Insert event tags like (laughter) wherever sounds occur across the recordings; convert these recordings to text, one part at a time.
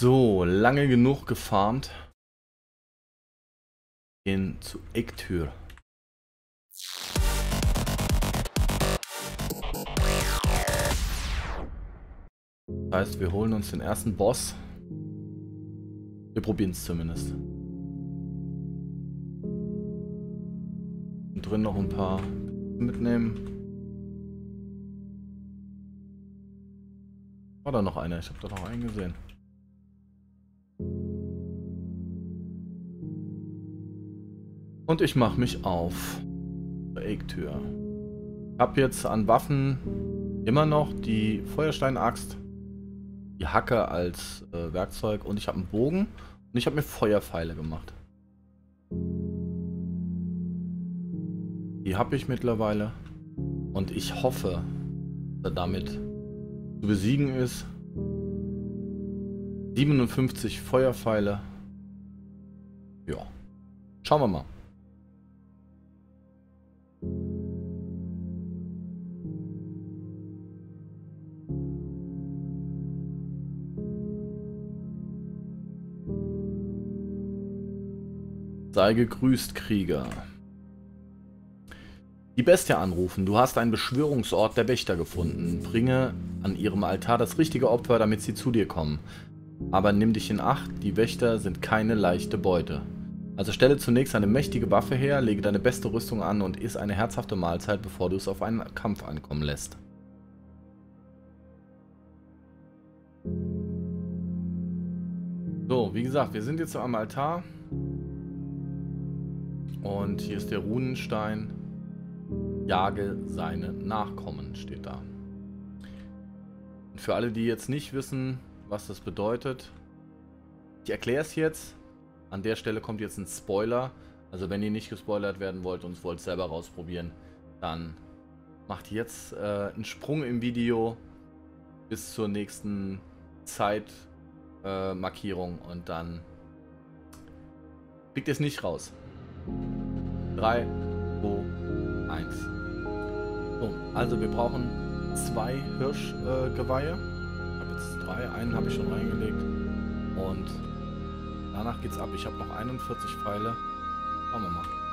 So, lange genug gefarmt. Gehen zu Ecktür. Das heißt, wir holen uns den ersten Boss. Wir probieren es zumindest. Und drin noch ein paar mitnehmen. War da noch einer? Ich habe da noch einen gesehen. Und ich mache mich auf. Eggtür. Ich habe jetzt an Waffen immer noch die Feuersteinaxt, die Hacke als äh, Werkzeug und ich habe einen Bogen und ich habe mir Feuerpfeile gemacht. Die habe ich mittlerweile und ich hoffe, dass er damit zu besiegen ist. 57 Feuerpfeile. Ja. Schauen wir mal. Sei gegrüßt, Krieger. Die Bestie anrufen. Du hast einen Beschwörungsort der Wächter gefunden. Bringe an ihrem Altar das richtige Opfer, damit sie zu dir kommen. Aber nimm dich in Acht, die Wächter sind keine leichte Beute. Also stelle zunächst eine mächtige Waffe her, lege deine beste Rüstung an und iss eine herzhafte Mahlzeit, bevor du es auf einen Kampf ankommen lässt. So, wie gesagt, wir sind jetzt am Altar. Und hier ist der Runenstein. Jage seine Nachkommen, steht da. Und für alle, die jetzt nicht wissen, was das bedeutet, ich erkläre es jetzt. An der Stelle kommt jetzt ein Spoiler. Also wenn ihr nicht gespoilert werden wollt und es wollt selber rausprobieren, dann macht jetzt äh, einen Sprung im Video bis zur nächsten Zeitmarkierung äh, und dann kriegt ihr es nicht raus. 3, 2, 1. So, also wir brauchen zwei Hirschgeweihe. Äh, ich habe jetzt drei, einen habe ich schon reingelegt. Und danach geht's ab. Ich habe noch 41 Pfeile. Schauen wir mal.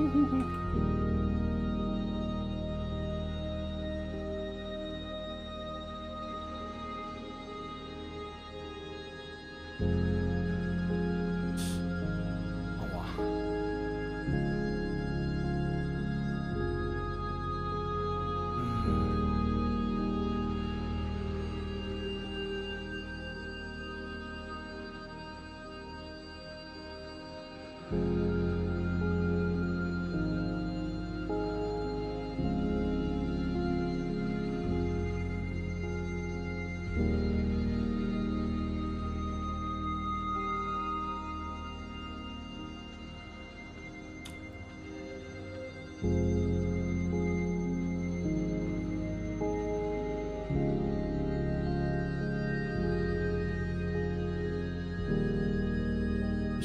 Mm-hmm.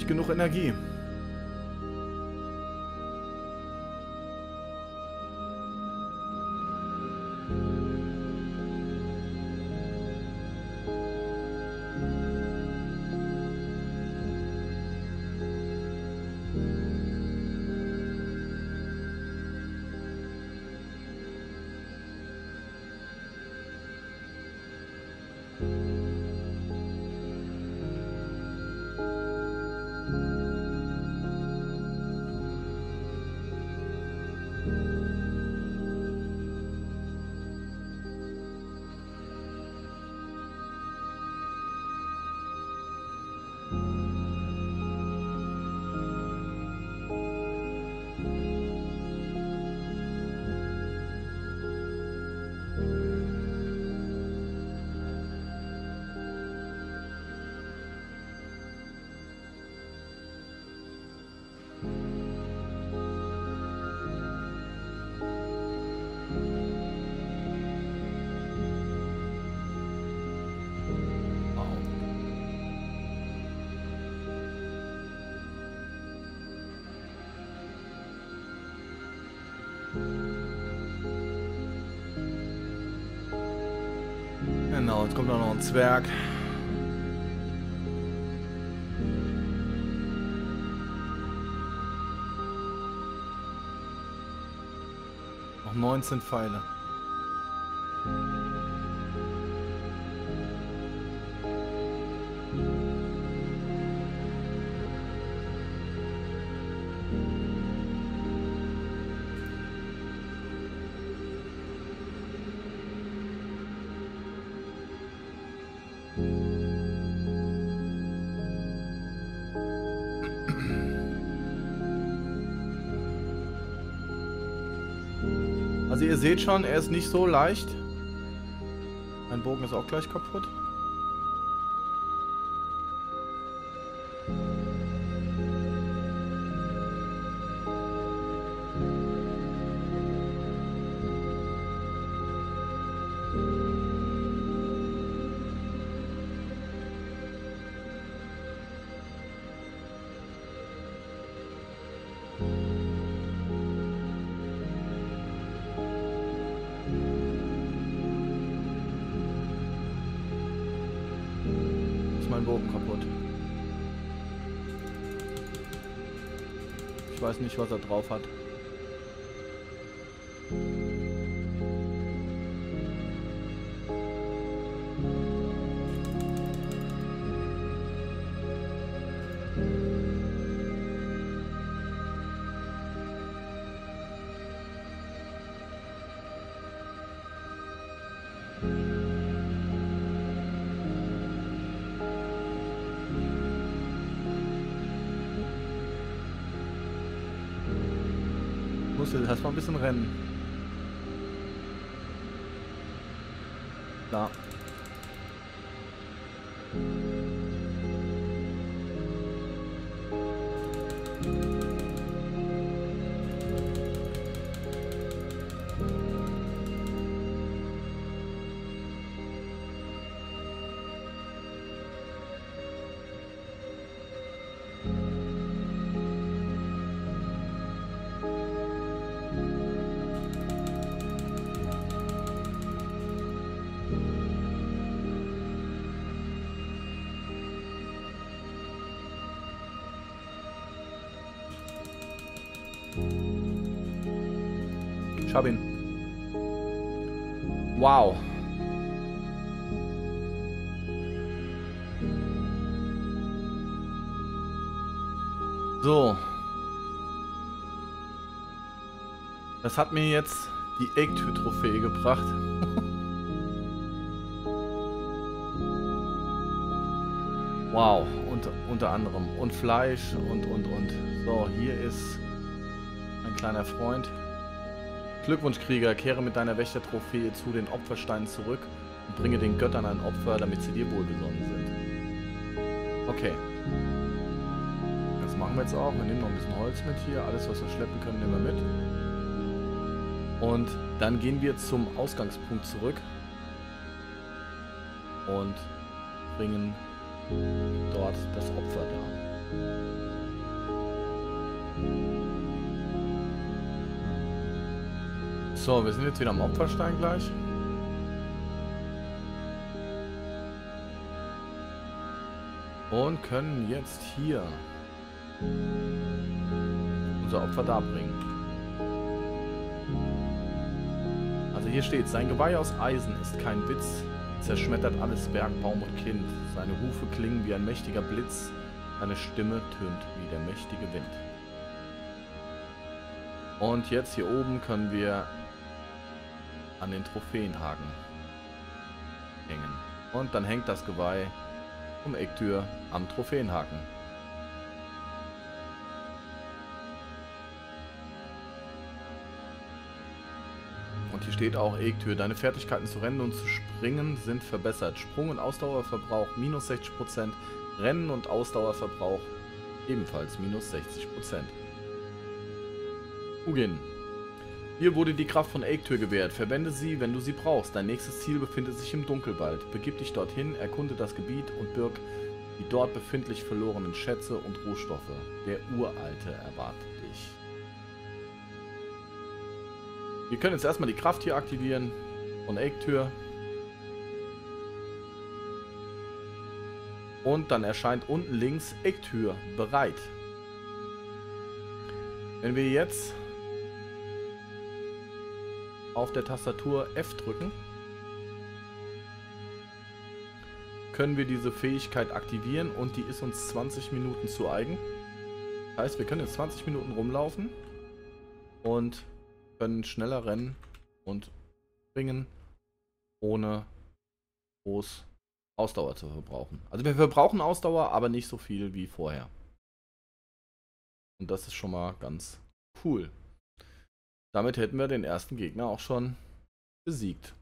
Genug Energie. Genau, jetzt kommt auch noch ein Zwerg. Noch 19 Pfeile. Also ihr seht schon, er ist nicht so leicht. Mein Bogen ist auch gleich kaputt. Bogen kaputt. Ich weiß nicht, was er drauf hat. Muss jetzt erstmal ein bisschen rennen. Da. Ich hab ihn. Wow. So. Das hat mir jetzt die Eggtür-Trophäe gebracht. (laughs) wow. Und, unter anderem. Und Fleisch und, und, und. So, hier ist ein kleiner Freund. Glückwunsch, Krieger. Kehre mit deiner Wächter-Trophäe zu den Opfersteinen zurück und bringe den Göttern ein Opfer, damit sie dir wohlgesonnen sind. Okay. Das machen wir jetzt auch. Wir nehmen noch ein bisschen Holz mit hier. Alles, was wir schleppen können, nehmen wir mit. Und dann gehen wir zum Ausgangspunkt zurück. Und bringen dort das Opfer dar. So, wir sind jetzt wieder am Opferstein gleich. Und können jetzt hier unser Opfer darbringen. Also hier steht, sein Geweih aus Eisen ist kein Witz. zerschmettert alles Berg, Baum und Kind. Seine Hufe klingen wie ein mächtiger Blitz, seine Stimme tönt wie der mächtige Wind. Und jetzt hier oben können wir an den Trophäenhaken hängen. Und dann hängt das Geweih um Ektür am Trophäenhaken. Und hier steht auch Ektür, deine Fertigkeiten zu rennen und zu springen sind verbessert. Sprung- und Ausdauerverbrauch minus 60%, Rennen- und Ausdauerverbrauch ebenfalls minus 60%. Ugin. Hier wurde die Kraft von Eiktür gewährt. Verwende sie, wenn du sie brauchst. Dein nächstes Ziel befindet sich im Dunkelwald. Begib dich dorthin, erkunde das Gebiet und birg die dort befindlich verlorenen Schätze und Rohstoffe. Der Uralte erwartet dich. Wir können jetzt erstmal die Kraft hier aktivieren von Eiktür. Und dann erscheint unten links Eiktür bereit. Wenn wir jetzt auf der Tastatur F drücken, können wir diese Fähigkeit aktivieren und die ist uns 20 Minuten zu eigen. Das heißt, wir können jetzt 20 Minuten rumlaufen und können schneller rennen und springen, ohne groß Ausdauer zu verbrauchen. Also wir verbrauchen Ausdauer, aber nicht so viel wie vorher. Und das ist schon mal ganz cool. Damit hätten wir den ersten Gegner auch schon besiegt.